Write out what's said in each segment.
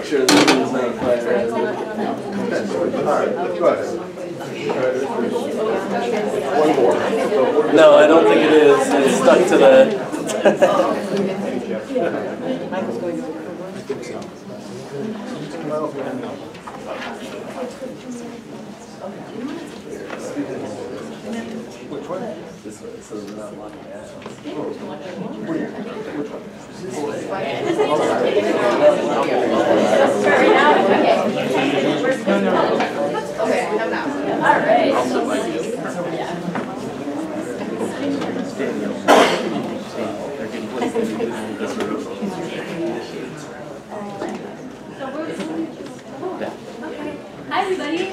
make sure this is not quite right. All right, go ahead. One more. No, I don't think it is. It's stuck to the. Which one? This way, so we're not locking out. Right now, All right. Hi, everybody.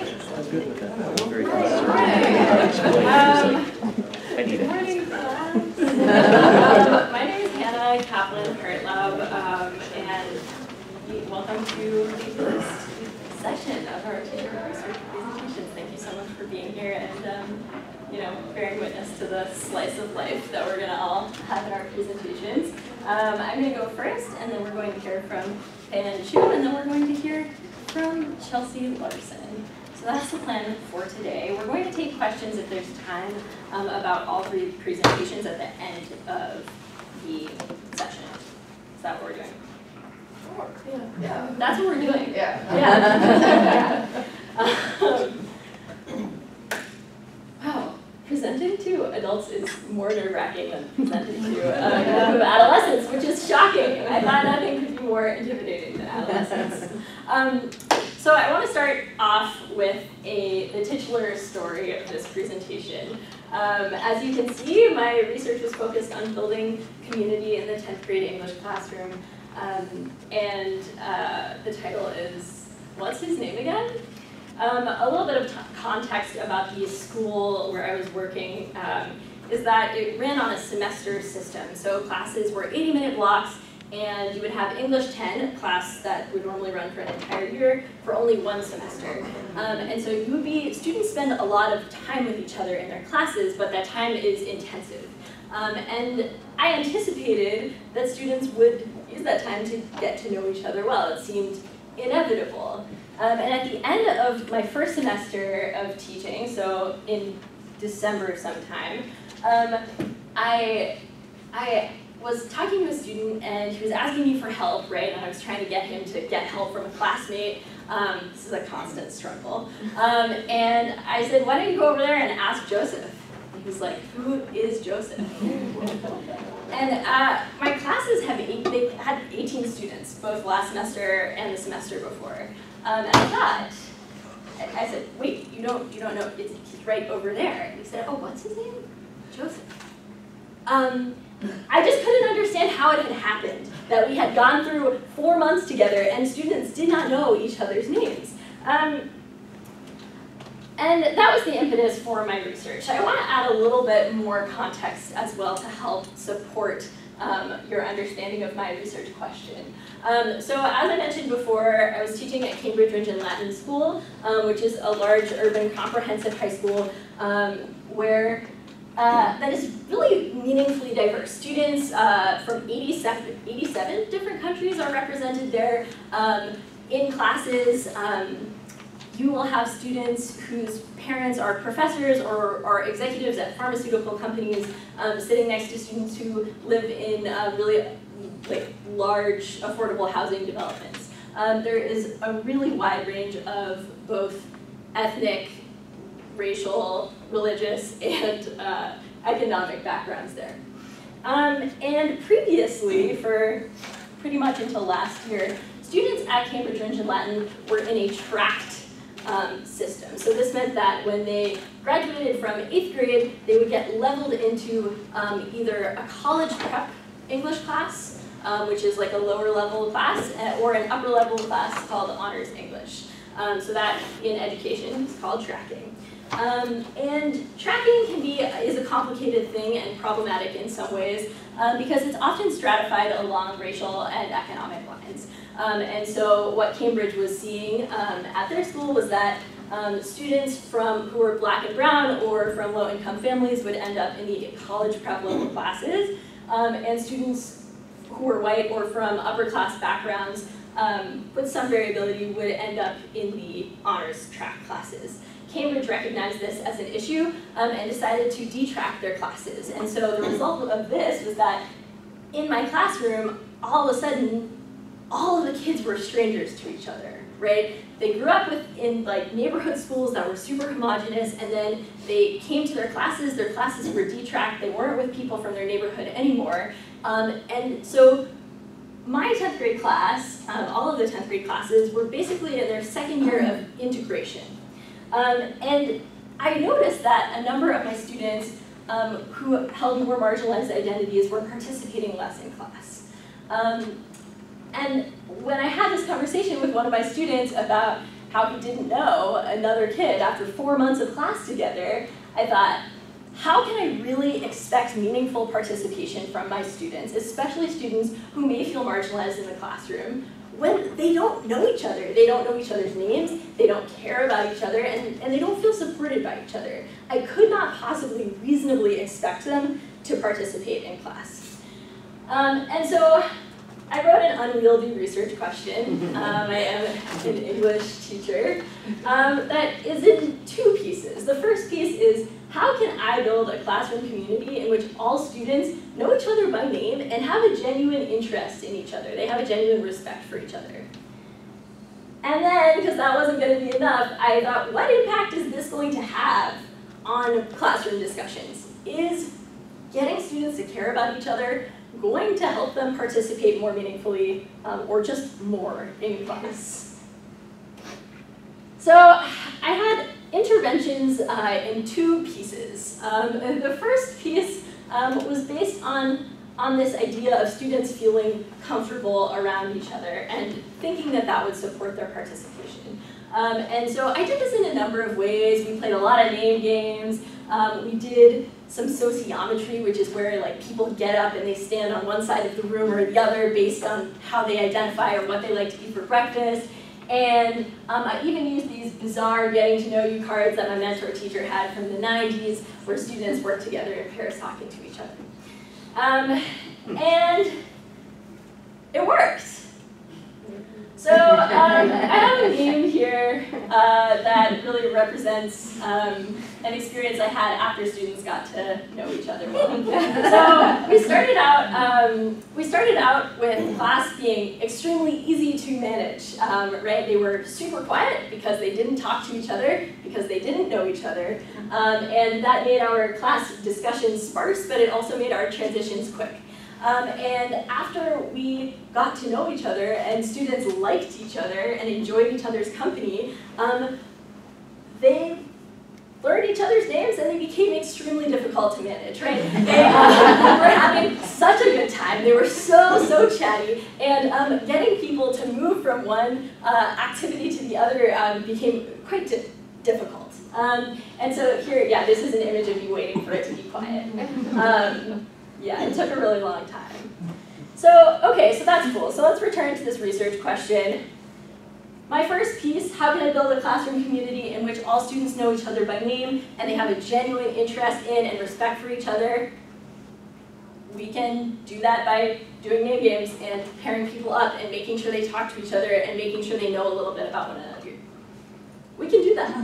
Um, Good morning, class. My name is Hannah Kaplan Hartlaub, um, and we- welcome to the first session of our teacher research presentations. Thank you so much for being here and, um, you know, bearing witness to the slice of life that we're gonna all have in our presentations. Um, I'm gonna go first, and then we're going to hear from Pan Chu, and then we're going to hear from Chelsea Larson. So that's the plan for today. We're going to take questions if there's time um, about all three presentations at the end of the session. Is that what we're doing? Yeah. That's what we're doing. Yeah. Yeah. Um, Wow, presenting to adults is more nerve wracking than presenting to a group of adolescents, which is shocking. I thought nothing could be more intimidating than adolescents. Um, so I want to start off with a, the titular story of this presentation. Um, as you can see, my research was focused on building community in the 10th grade English classroom. Um, and uh, the title is, what's his name again? Um, a little bit of context about the school where I was working um, is that it ran on a semester system. So classes were 80 minute blocks and you would have English 10, a class that would normally run for an entire year, for only one semester. Um, and so you would be, students spend a lot of time with each other in their classes, but that time is intensive. Um, and I anticipated that students would use that time to get to know each other well. It seemed inevitable. Um, and at the end of my first semester of teaching, so in December sometime, um, I, I was talking to a student and he was asking me for help, right? And I was trying to get him to get help from a classmate. Um, this is a constant struggle. Um, and I said, why don't you go over there and ask Joseph? Like, who is Joseph? And uh, my classes have eight, they had 18 students, both last semester and the semester before. Um, and I thought, I said, wait, you don't, you don't know, it's, right over there. And he said, oh, what's his name? Joseph. Um, I just couldn't understand how it had happened, that we had gone through four months together and students did not know each other's names. Um, and that was the impetus for my research. I want to add a little bit more context as well to help support um, your understanding of my research question. Um, so as I mentioned before, I was teaching at Cambridge Rindge and Latin School, um, which is a large urban comprehensive high school um, where uh, that is really meaningfully diverse. Students uh, from 87, 87 different countries are represented there um, in classes. You will have students whose parents are professors or are executives at pharmaceutical companies um, sitting next to students who live in uh, really like large affordable housing developments. Um, there is a really wide range of both ethnic, racial, religious, and uh, economic backgrounds there. Um, and previously, for pretty much until last year, students at Cambridge Rindge and Latin were in a tracked um, system. So this meant that when they graduated from eighth grade, they would get leveled into um, either a college prep English class, um, which is like a lower level class, uh, or an upper level class called honors English. Um, so that in education is called tracking. Um, and tracking can be is a complicated thing and problematic in some ways um, because it's often stratified along racial and economic lines. Um, and so what Cambridge was seeing um, at their school was that um, students from who were black and brown or from low income families would end up in the college prep level classes, um, and students who were white or from upper class backgrounds um, with some variability would end up in the honors track classes. Cambridge recognized this as an issue um, and decided to detrack their classes. And so the result of this was that in my classroom, all of a sudden, all of the kids were strangers to each other, right? They grew up with in like neighborhood schools that were super homogenous, and then they came to their classes. Their classes were detracked. They weren't with people from their neighborhood anymore. Um, and so my 10th grade class, um, all of the 10th grade classes, were basically in their second year of integration. Um, and I noticed that a number of my students um, who held more marginalized identities were participating less in class. Um, and when I had this conversation with one of my students about how he didn't know another kid after four months of class together, I thought, how can I really expect meaningful participation from my students, especially students who may feel marginalized in the classroom, when they don't know each other. They don't know each other's names, they don't care about each other, and, and they don't feel supported by each other. I could not possibly reasonably expect them to participate in class. Um, and so I wrote an unwieldy research question. Um, I am an English teacher um, that is in two pieces. The first piece is how can I build a classroom community in which all students know each other by name and have a genuine interest in each other? They have a genuine respect for each other. And then, because that wasn't going to be enough, I thought, what impact is this going to have on classroom discussions? Is getting students to care about each other going to help them participate more meaningfully um, or just more in class? So I had interventions uh, in two pieces. Um, the first piece um, was based on, on this idea of students feeling comfortable around each other and thinking that that would support their participation. Um, and so I did this in a number of ways. We played a lot of name games. Um, we did some sociometry, which is where like people get up and they stand on one side of the room or the other based on how they identify or what they like to eat for breakfast. And um, I even used these bizarre getting to know you cards that my mentor teacher had from the 90s where students work together in pairs talking to each other. Um, and it worked. So um, I have a meme here uh, that really represents um, an experience I had after students got to know each other so we started out um, we started out with class being extremely easy to manage. Um, right, they were super quiet because they didn't talk to each other because they didn't know each other, um, and that made our class discussions sparse, but it also made our transitions quick. Um, and after we got to know each other and students liked each other and enjoyed each other's company, um, they learned each other's names and they became extremely difficult to manage, right? They uh, were having such a good time. They were so, so chatty. And um, getting people to move from one uh, activity to the other um, became quite di difficult. Um, and so here, yeah, this is an image of you waiting for it to be quiet. Yeah, it took a really long time. So, okay, so that's cool. So let's return to this research question. My first piece, how can I build a classroom community in which all students know each other by name and they have a genuine interest in and respect for each other? We can do that by doing name games and pairing people up and making sure they talk to each other and making sure they know a little bit about one another. We can do that.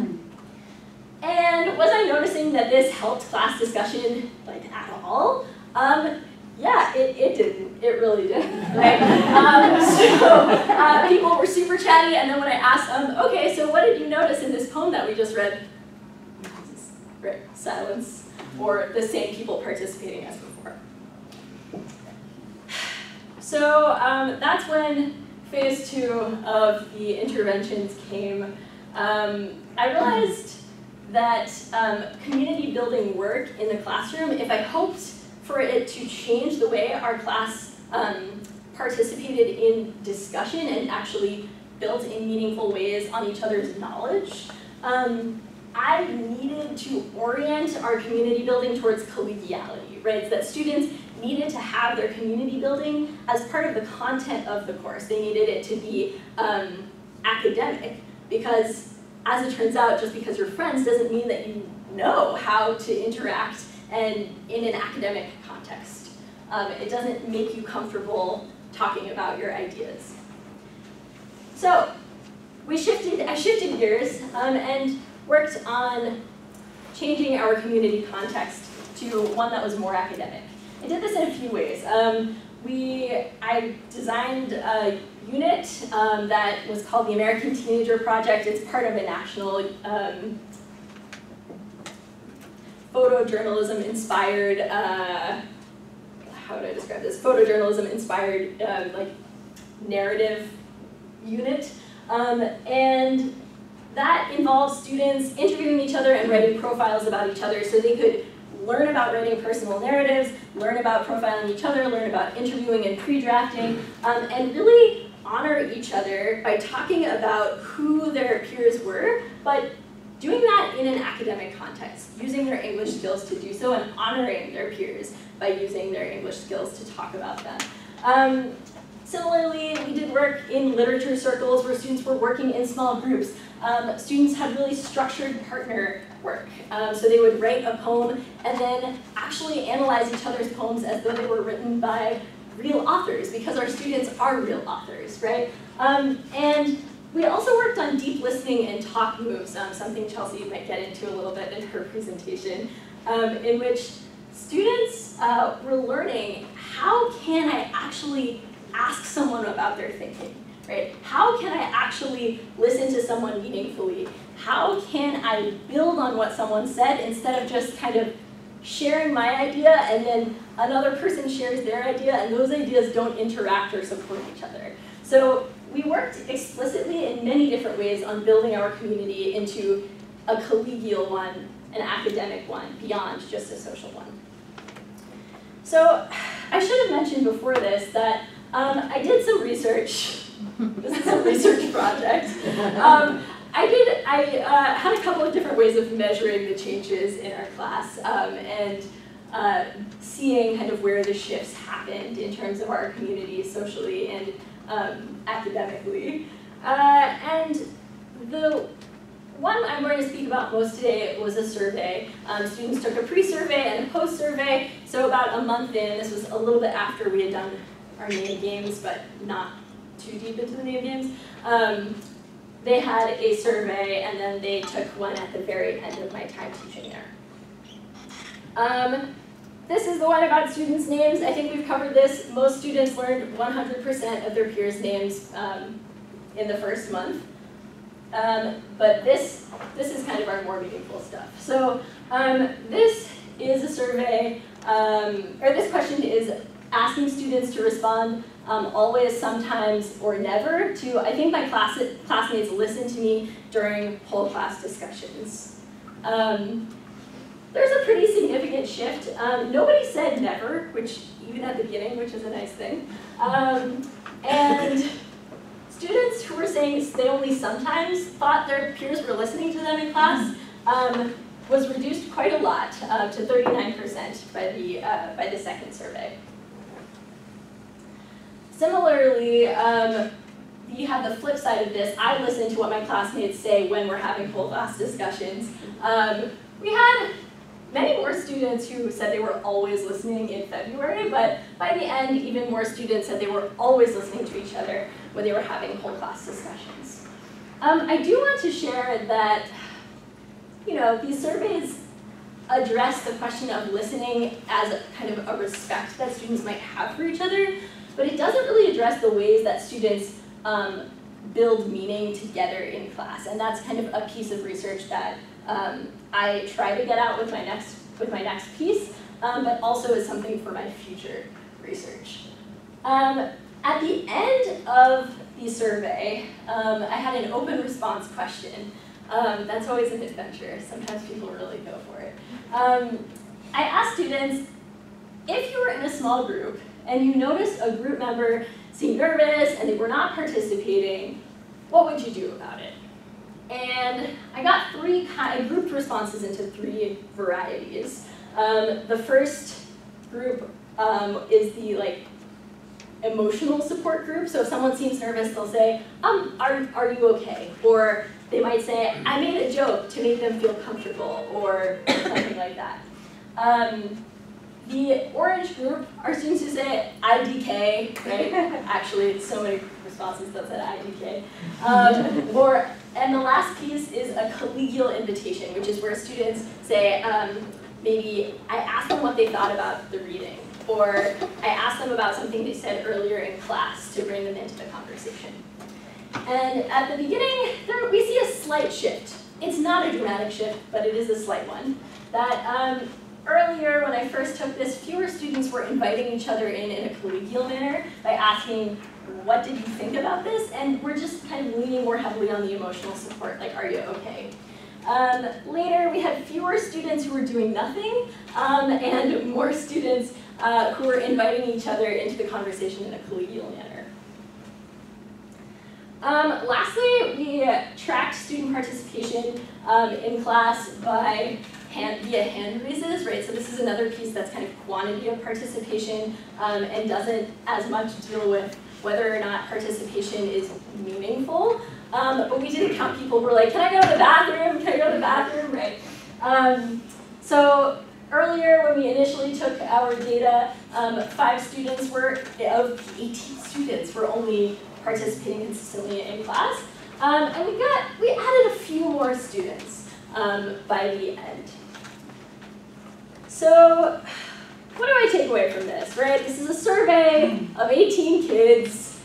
And was I noticing that this helped class discussion like at all? Um, yeah, it, it didn't. It really didn't. Right? um, so uh, people were super chatty, and then when I asked them, okay, so what did you notice in this poem that we just read? Silence, or the same people participating as before. So um, that's when phase two of the interventions came. Um, I realized that um, community building work in the classroom, if I hoped for it to change the way our class um, participated in discussion and actually built in meaningful ways on each other's knowledge. Um, I needed to orient our community building towards collegiality, right? So that students needed to have their community building as part of the content of the course. They needed it to be um, academic because as it turns out, just because you're friends doesn't mean that you know how to interact and in an academic context. Um, it doesn't make you comfortable talking about your ideas. So we shifted, I shifted gears um, and worked on changing our community context to one that was more academic. I did this in a few ways. Um, we, I designed a unit um, that was called the American Teenager Project. It's part of a national um, photojournalism inspired, uh, how would I describe this? Photojournalism inspired uh, like narrative unit. Um, and that involves students interviewing each other and writing profiles about each other so they could learn about writing personal narratives, learn about profiling each other, learn about interviewing and pre-drafting, um, and really honor each other by talking about who their peers were, but doing that in an academic context, using their English skills to do so and honoring their peers by using their English skills to talk about them. Um, similarly, we did work in literature circles where students were working in small groups. Um, students had really structured partner work. Um, so they would write a poem and then actually analyze each other's poems as though they were written by real authors because our students are real authors, right? Um, and we also worked on deep listening and talk moves, um, something Chelsea might get into a little bit in her presentation, um, in which students uh, were learning how can I actually ask someone about their thinking, right? How can I actually listen to someone meaningfully? How can I build on what someone said instead of just kind of sharing my idea and then another person shares their idea and those ideas don't interact or support each other. So we worked explicitly in many different ways on building our community into a collegial one, an academic one, beyond just a social one. So I should have mentioned before this that um, I did some research. this is a research project. Um, I did, I uh, had a couple of different ways of measuring the changes in our class um, and uh, seeing kind of where the shifts happened in terms of our community socially and um, academically. Uh, and the one I'm going to speak about most today was a survey. Um, students took a pre-survey and a post-survey, so about a month in, this was a little bit after we had done our name games, but not too deep into the name games. Um, they had a survey and then they took one at the very end of my time teaching there. Um, this is the one about students' names. I think we've covered this. Most students learned 100% of their peers' names um, in the first month. Um, but this, this is kind of our more meaningful stuff. So um, this is a survey, um, or this question is asking students to respond um, always, sometimes, or never to, I think my class, classmates listen to me during whole class discussions. Um, there's a pretty significant shift. Um, nobody said never, which even at the beginning, which is a nice thing. Um, and students who were saying they only sometimes thought their peers were listening to them in class um, was reduced quite a lot uh, to 39% by the, uh, by the second survey. Similarly, um, you have the flip side of this. I listen to what my classmates say when we're having whole class discussions. Um, we had many more students who said they were always listening in February, but by the end, even more students said they were always listening to each other when they were having whole class discussions. Um, I do want to share that, you know, these surveys address the question of listening as kind of a respect that students might have for each other, but it doesn't really address the ways that students um, build meaning together in class, and that's kind of a piece of research that um, I try to get out with my next with my next piece, um, but also is something for my future research. Um, at the end of the survey, um, I had an open response question. Um, that's always an adventure. Sometimes people really go for it. Um, I asked students, if you were in a small group and you noticed a group member seemed nervous and they were not participating, what would you do about it? And I got three, I grouped responses into three varieties. Um, the first group um, is the like emotional support group. So if someone seems nervous, they'll say, um, are, are you okay? Or they might say, I made a joke to make them feel comfortable, or something like that. Um, the orange group are students who say IDK, right? Actually, it's so many responses that said IDK. Um, or, and the last piece is a collegial invitation, which is where students say, um, maybe I ask them what they thought about the reading, or I ask them about something they said earlier in class to bring them into the conversation. And at the beginning, there, we see a slight shift. It's not a dramatic shift, but it is a slight one. That um, earlier, when I first took this, fewer students were inviting each other in in a collegial manner by asking, what did you think about this? And we're just kind of leaning more heavily on the emotional support, like, are you okay? Um, later, we had fewer students who were doing nothing, um, and more students uh, who were inviting each other into the conversation in a collegial manner. Um, lastly, we tracked student participation um, in class by hand, via hand raises, right? So this is another piece that's kind of quantity of participation um, and doesn't as much deal with whether or not participation is meaningful. Um, but we didn't count people who were like, can I go to the bathroom? Can I go to the bathroom? Right. Um, so earlier when we initially took our data, um, five students were, of 18 students were only participating consistently in class. Um, and we got, we added a few more students um, by the end. So what do I take away from this, right? This is a survey of 18 kids.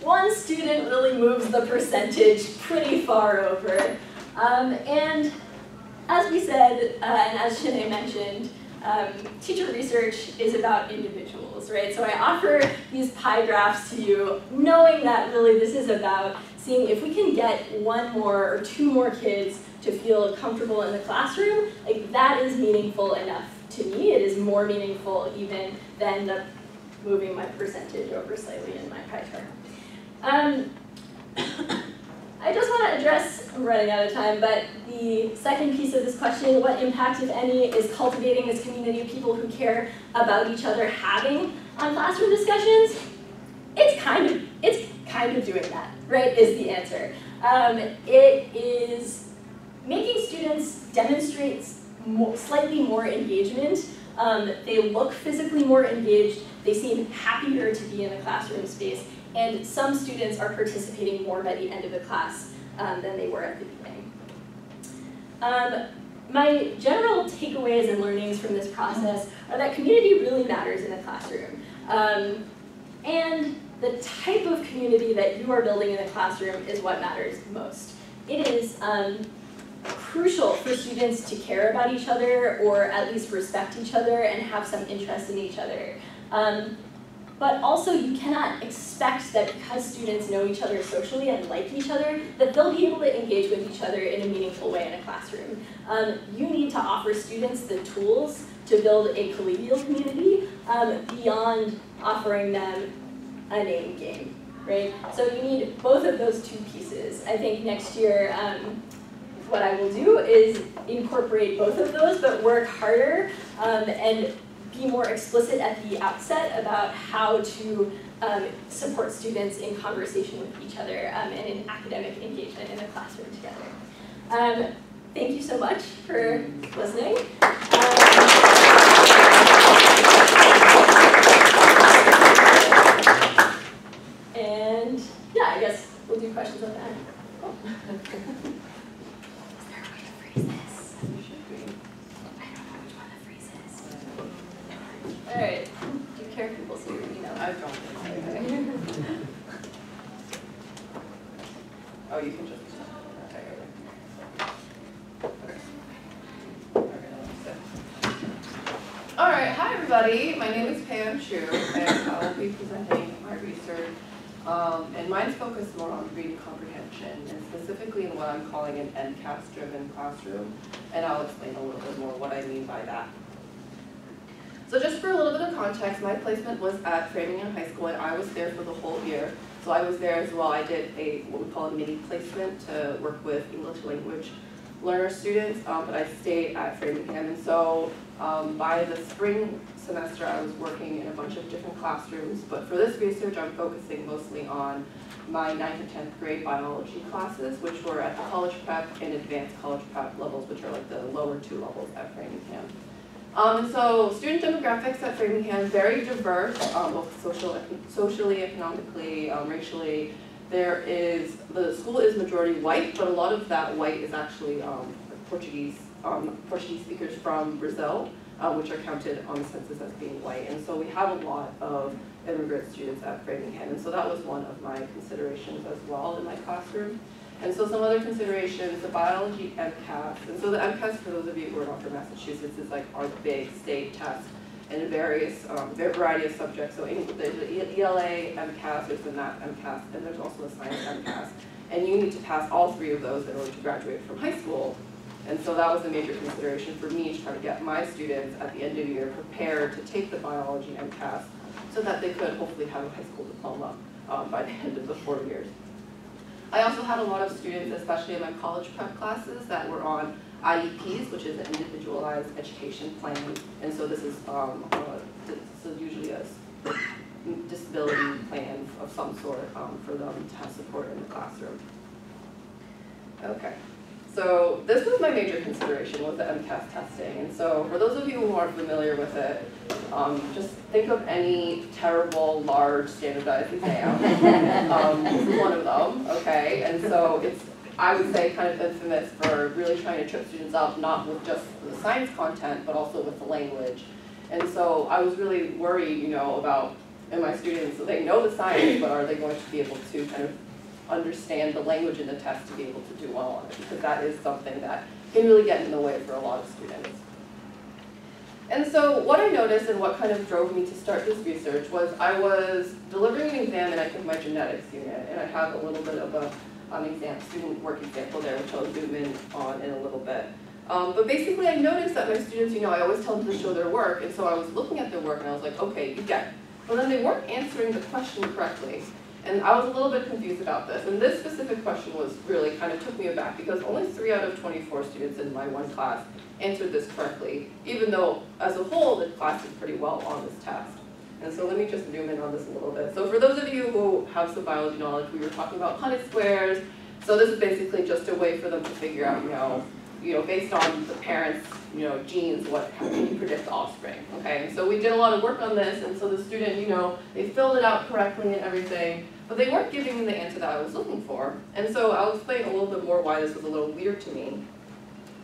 One student really moves the percentage pretty far over. Um, and as we said, uh, and as Shanae mentioned, um, teacher research is about individuals, right? So I offer these pie graphs to you, knowing that really this is about seeing if we can get one more or two more kids to feel comfortable in the classroom, like that is meaningful enough to me. It is more meaningful even than the moving my percentage over slightly in my pie chart. Um, I just want to address, I'm running out of time, but the second piece of this question, what impact, if any, is cultivating this community of people who care about each other having on classroom discussions? It's kind of, it's kind of doing that, right, is the answer. Um, it is making students demonstrate more, slightly more engagement. Um, they look physically more engaged, they seem happier to be in the classroom space, and some students are participating more by the end of the class um, than they were at the beginning. Um, my general takeaways and learnings from this process are that community really matters in the classroom. Um, and the type of community that you are building in the classroom is what matters most. It is um, crucial for students to care about each other or at least respect each other and have some interest in each other. Um, but also you cannot expect that because students know each other socially and like each other, that they'll be able to engage with each other in a meaningful way in a classroom. Um, you need to offer students the tools to build a collegial community um, beyond offering them a name game, right? So you need both of those two pieces. I think next year, um, what I will do is incorporate both of those, but work harder um, and be more explicit at the outset about how to um, support students in conversation with each other um, and in academic engagement in the classroom together. Um, thank you so much for listening. and yeah, I guess we'll do questions at the end. Cool. Is there a way to freeze this? I don't know which one the freeze is. All right. Do you care if people see your email? I don't. Oh, you can just. All right, hi everybody. My name is Pam Chu, and I will be presenting my research. Um, and mine's focused more on reading comprehension, and specifically in what I'm calling an MCAS-driven classroom. And I'll explain a little bit more what I mean by that. So just for a little bit of context, my placement was at Framingham High School and I was there for the whole year. So I was there as well. I did a, what we call a mini placement to work with English language learner students, um, but I stayed at Framingham. And so um, by the spring semester, I was working in a bunch of different classrooms. But for this research, I'm focusing mostly on my 9th and 10th grade biology classes, which were at the college prep and advanced college prep levels, which are like the lower two levels at Framingham. Um, so student demographics at Framingham, very diverse, um, both social, socially, economically, um, racially. There is, the school is majority white, but a lot of that white is actually um, Portuguese, um, Portuguese speakers from Brazil, uh, which are counted on the census as being white. And so we have a lot of immigrant students at Framingham, and so that was one of my considerations as well in my classroom. And so some other considerations, the biology MCAS. And so the MCAS, for those of you who are not from Massachusetts, is like our big state test in various, um, variety of subjects. So English, there's the ELA MCAS, there's the math MCAS, and there's also a science MCAS. And you need to pass all three of those in order to graduate from high school. And so that was a major consideration for me to try to get my students at the end of the year prepared to take the biology MCAS so that they could hopefully have a high school diploma um, by the end of the four years. I also had a lot of students, especially in my college prep classes, that were on IEPs, which is an individualized education plan. And so this is, um, uh, this is usually a disability plan of some sort um, for them to have support in the classroom. Okay. So this was my major consideration with the MCAS testing. And so for those of you who aren't familiar with it, um, just think of any terrible, large, standardized exam. um, this is one of them, okay? And so it's, I would say, kind of infamous for really trying to trip students up, not with just the science content, but also with the language. And so I was really worried, you know, about, and my students, they know the science, but are they going to be able to kind of understand the language in the test to be able to do well on it, because that is something that can really get in the way for a lot of students. And so what I noticed and what kind of drove me to start this research was I was delivering an exam in I think my genetics unit, and I have a little bit of a um, exam, student work example there, which I'll zoom in on in a little bit. Um, but basically I noticed that my students, you know, I always tell them to show their work, and so I was looking at their work and I was like, okay, you get it. But then they weren't answering the question correctly. And I was a little bit confused about this. And this specific question was really kind of took me aback because only three out of 24 students in my one class answered this correctly, even though as a whole the class did pretty well on this test. And so let me just zoom in on this a little bit. So for those of you who have some biology knowledge, we were talking about Punnett squares. So this is basically just a way for them to figure out, you know, you know, based on the parents' you know, genes, what can you predict offspring, okay? So we did a lot of work on this, and so the student, you know, they filled it out correctly and everything, but they weren't giving me the answer that I was looking for. And so I'll explain a little bit more why this was a little weird to me.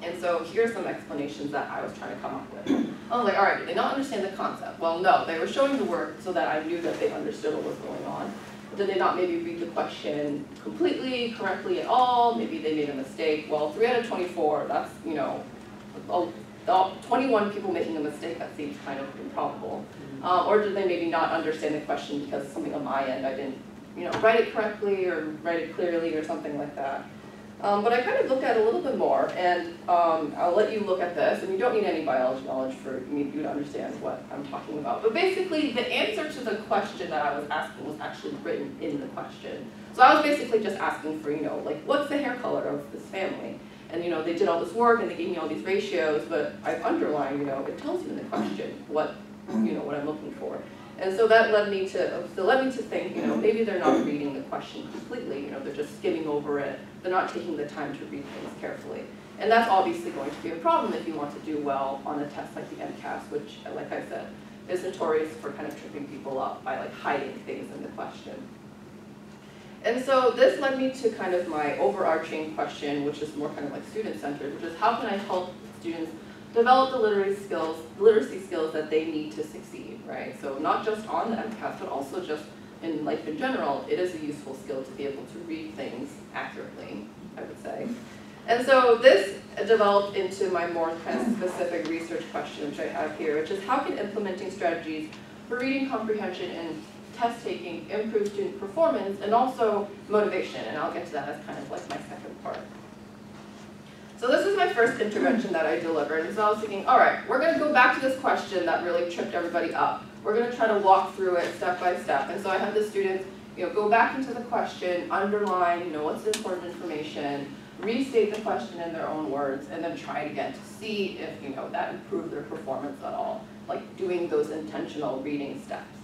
And so here's some explanations that I was trying to come up with. I was like, all right, did they not understand the concept? Well, no, they were showing the work so that I knew that they understood what was going on. Did they not maybe read the question completely, correctly at all? Maybe they made a mistake. Well, three out of 24, that's, you know, 21 people making a mistake, that seems kind of improbable. Uh, or did they maybe not understand the question because something on my end I didn't, you know, write it correctly or write it clearly or something like that. Um, but I kind of looked at it a little bit more, and um, I'll let you look at this, and you don't need any biology knowledge for me, you to understand what I'm talking about. But basically, the answer to the question that I was asking was actually written in the question. So I was basically just asking for, you know, like, what's the hair color of this family? And, you know, they did all this work, and they gave me all these ratios, but I've underlined, you know, it tells you in the question what, you know, what I'm looking for. And so that led me to, so led me to think, you know, maybe they're not reading the question completely, you know, they're just skimming over it, they're not taking the time to read things carefully. And that's obviously going to be a problem if you want to do well on a test like the MCAS, which, like I said, is notorious for kind of tripping people up by like hiding things in the question. And so this led me to kind of my overarching question, which is more kind of like student-centered, which is how can I help students develop the literacy skills, literacy skills that they need to succeed, right? So not just on the MCAS, but also just in life in general, it is a useful skill to be able to read things accurately, I would say. And so this developed into my more kind of specific research question, which I have here, which is how can implementing strategies for reading comprehension and test taking improve student performance and also motivation, and I'll get to that as kind of like my second part. So this was my first intervention that I delivered, and so I was thinking, all right, we're gonna go back to this question that really tripped everybody up. We're gonna try to walk through it step by step, and so I have the students, you know, go back into the question, underline, you know, what's important information, restate the question in their own words, and then try it again to see if, you know, that improved their performance at all, like doing those intentional reading steps.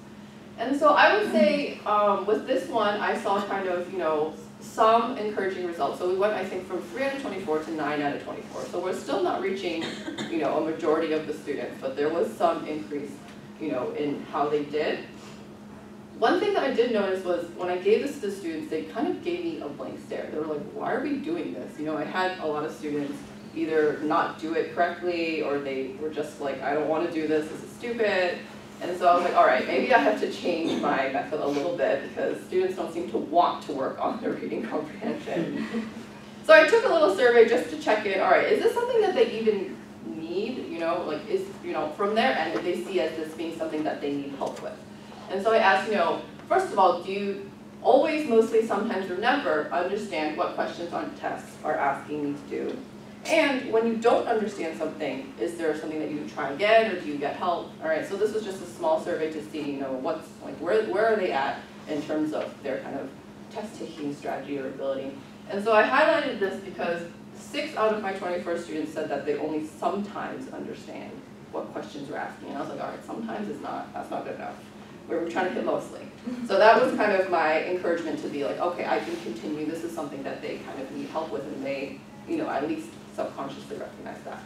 And so I would say, um, with this one, I saw kind of, you know, some encouraging results. So we went, I think, from three out of twenty-four to nine out of twenty-four. So we're still not reaching, you know, a majority of the students, but there was some increase, you know, in how they did. One thing that I did notice was when I gave this to the students, they kind of gave me a blank stare. They were like, why are we doing this? You know, I had a lot of students either not do it correctly or they were just like, I don't want to do this, this is stupid. And so I was like, all right, maybe I have to change my method a little bit because students don't seem to want to work on their reading comprehension. So I took a little survey just to check in, all right, is this something that they even know, like is, you know, from their end, if they see as this being something that they need help with. And so I asked, you know, first of all, do you always, mostly, sometimes, or never understand what questions on tests are asking you to do? And when you don't understand something, is there something that you try again, or do you get help? All right, so this was just a small survey to see, you know, what's, like, where, where are they at in terms of their kind of test-taking strategy or ability. And so I highlighted this because six out of my 24 students said that they only sometimes understand what questions we're asking. And I was like, all right, sometimes is not, that's not good enough. We're trying to hit mostly. So that was kind of my encouragement to be like, okay, I can continue. This is something that they kind of need help with and they, you know, at least subconsciously recognize that.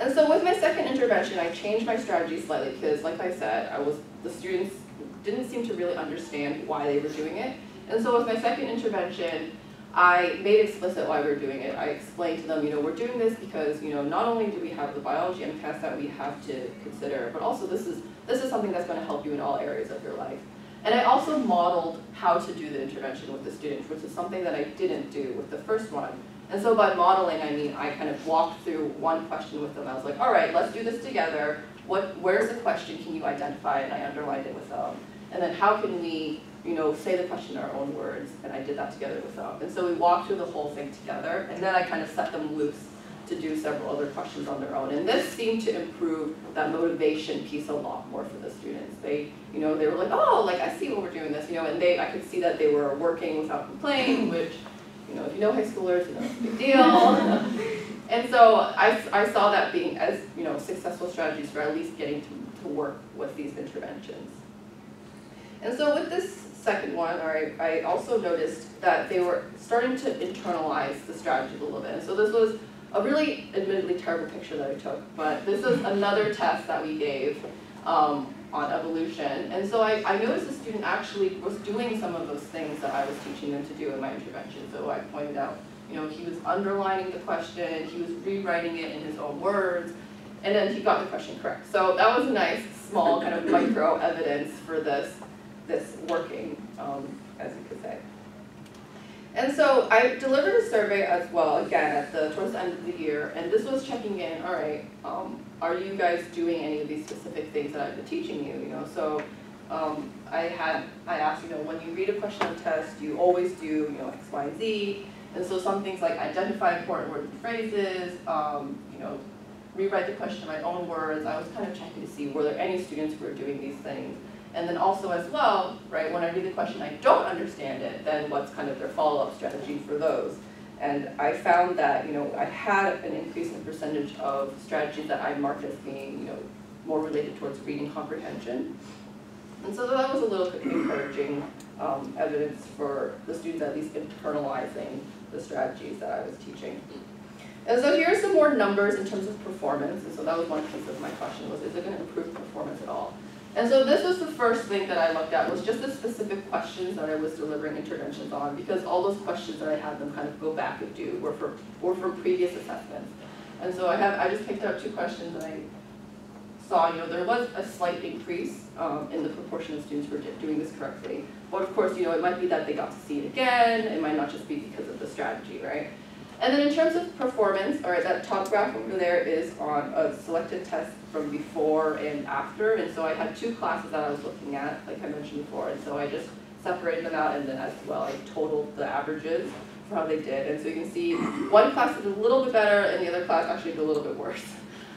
And so with my second intervention, I changed my strategy slightly because like I said, I was, the students didn't seem to really understand why they were doing it. And so with my second intervention, I made explicit why we are doing it. I explained to them, you know, we're doing this because, you know, not only do we have the biology MCAS that we have to consider, but also this is, this is something that's going to help you in all areas of your life. And I also modeled how to do the intervention with the students, which is something that I didn't do with the first one. And so by modeling, I mean, I kind of walked through one question with them. I was like, all right, let's do this together. What, where's the question? Can you identify? And I underlined it with them. And then how can we you know, say the question in our own words, and I did that together with them. And so we walked through the whole thing together, and then I kind of set them loose to do several other questions on their own. And this seemed to improve that motivation piece a lot more for the students. They, you know, they were like, oh, like I see what we're doing this, you know, and they, I could see that they were working without complaint, which, you know, if you know high schoolers, you know, it's a big deal. and so I, I saw that being as, you know, successful strategies for at least getting to, to work with these interventions. And so with this second one, or I, I also noticed that they were starting to internalize the strategy a little bit. So this was a really admittedly terrible picture that I took, but this is another test that we gave um, on evolution. And so I, I noticed the student actually was doing some of those things that I was teaching them to do in my intervention. So I pointed out, you know, he was underlining the question, he was rewriting it in his own words, and then he got the question correct. So that was a nice, small kind of micro evidence for this this working, um, as you could say. And so I delivered a survey as well, again, at the, towards the end of the year, and this was checking in, all right, um, are you guys doing any of these specific things that I've been teaching you, you know, so um, I had, I asked, you know, when you read a question on test, you always do, you know, X, Y, Z, and so some things like identify important words and phrases, um, you know, rewrite the question in my own words, I was kind of checking to see were there any students who were doing these things. And then also as well, right, when I read the question I don't understand it, then what's kind of their follow-up strategy for those? And I found that, you know, I had an increase in percentage of strategies that I marked as being, you know, more related towards reading comprehension. And so that was a little encouraging um, evidence for the students at least internalizing the strategies that I was teaching. And so here are some more numbers in terms of performance. And so that was one piece of my question was, is it going to improve performance at all? And so this was the first thing that I looked at was just the specific questions that I was delivering interventions on because all those questions that I had them kind of go back and do were for were from previous assessments. And so I have I just picked out two questions and I saw, you know, there was a slight increase um, in the proportion of students who were doing this correctly. But of course, you know, it might be that they got to see it again, it might not just be because of the strategy, right? And then in terms of performance, all right, that top graph over there is on a selected test from before and after. And so I had two classes that I was looking at, like I mentioned before. And so I just separated them out and then as well I totaled the averages for how they did. And so you can see one class did a little bit better and the other class actually did a little bit worse.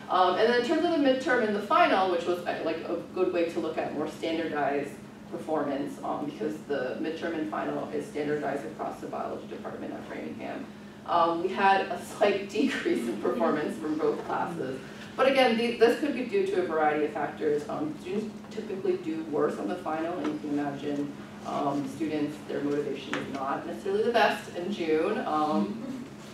Um, and then in terms of the midterm and the final, which was uh, like a good way to look at more standardized performance, um, because the midterm and final is standardized across the biology department at Framingham. Um, we had a slight decrease in performance from both classes. But again, the, this could be due to a variety of factors. Um, students typically do worse on the final, and you can imagine um, students, their motivation is not necessarily the best in June. Um,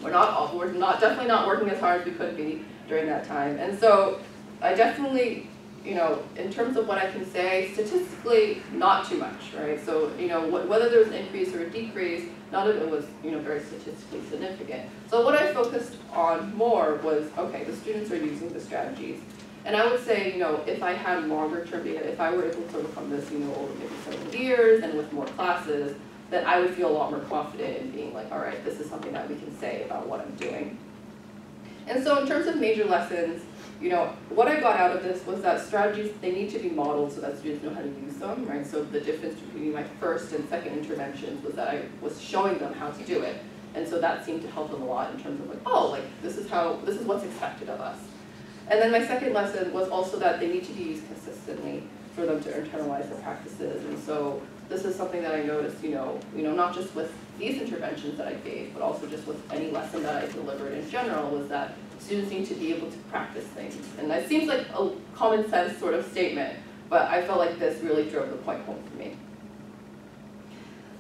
we're not, all- we're not, definitely not working as hard as we could be during that time. And so I definitely, you know, in terms of what I can say, statistically, not too much, right? So, you know, wh- whether there was an increase or a decrease, none of it was, you know, very statistically significant. So what I focused on more was, okay, the students are using the strategies. And I would say, you know, if I had longer term data, if I were able to look this, you know, over maybe several years and with more classes, then I would feel a lot more confident in being like, all right, this is something that we can say about what I'm doing. And so in terms of major lessons, you know, what I got out of this was that strategies, they need to be modeled so that students know how to use them, right? So the difference between my first and second interventions was that I was showing them how to do it. And so that seemed to help them a lot in terms of like, oh, like this is how, this is what's expected of us. And then my second lesson was also that they need to be used consistently for them to internalize the practices. And so this is something that I noticed, you know, you know, not just with these interventions that I gave, but also just with any lesson that I delivered in general, was that students need to be able to practice things. And that seems like a common sense sort of statement, but I felt like this really drove the point home for me.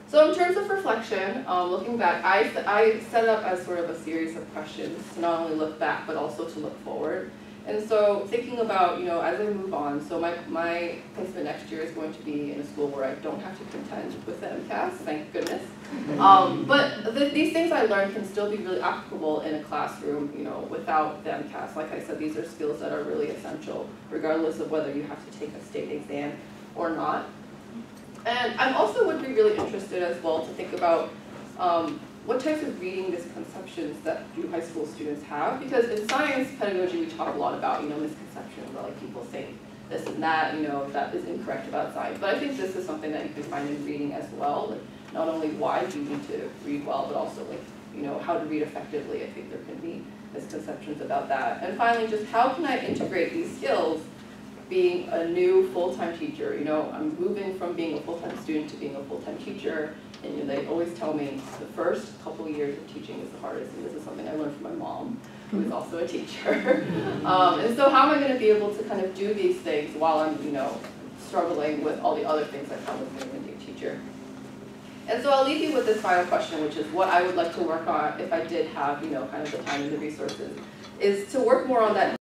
So in terms of reflection, um, looking back, I, I set up as sort of a series of questions to not only look back, but also to look forward. And so thinking about, you know, as I move on, so my, my placement next year is going to be in a school where I don't have to contend with the MCAS, thank goodness. Um, but the, these things I learned can still be really applicable in a classroom, you know, without the MCAS. Like I said, these are skills that are really essential, regardless of whether you have to take a state exam or not. And I also would be really interested as well to think about um, what types of reading misconceptions that do high school students have? Because in science pedagogy, we talk a lot about, you know, misconceptions, like people think this and that, you know, that is incorrect about science. But I think this is something that you can find in reading as well. Like, not only why do you need to read well, but also like, you know, how to read effectively. I think there can be misconceptions about that. And finally, just how can I integrate these skills being a new full-time teacher, you know, I'm moving from being a full-time student to being a full-time teacher, and they always tell me the first couple years of teaching is the hardest, and this is something I learned from my mom, who is also a teacher. um, and so how am I gonna be able to kind of do these things while I'm, you know, struggling with all the other things that come with being a new teacher? And so I'll leave you with this final question, which is what I would like to work on if I did have, you know, kind of the time and the resources, is to work more on that